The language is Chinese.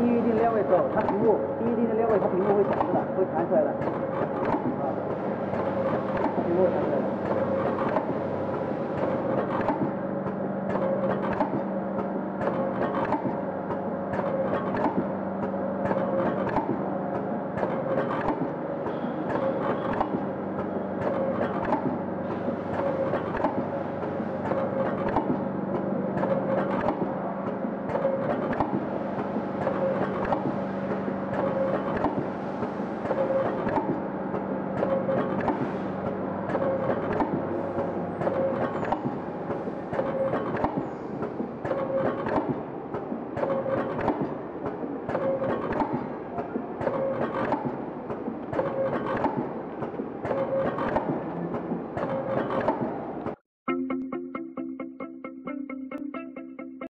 低于一定的量位的时候它屏幕低于一定的量位它屏幕会显示的会弹出来的。